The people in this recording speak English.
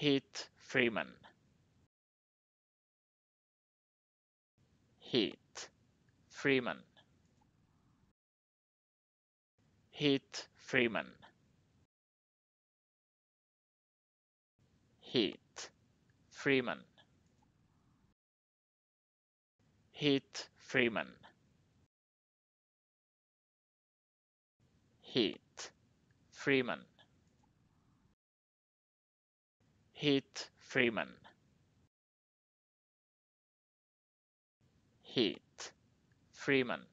Heath Freeman. Heath Freeman. Heath Freeman. Heath Freeman. Heath Freeman. Heath Freeman Heath Freeman. Heath Freeman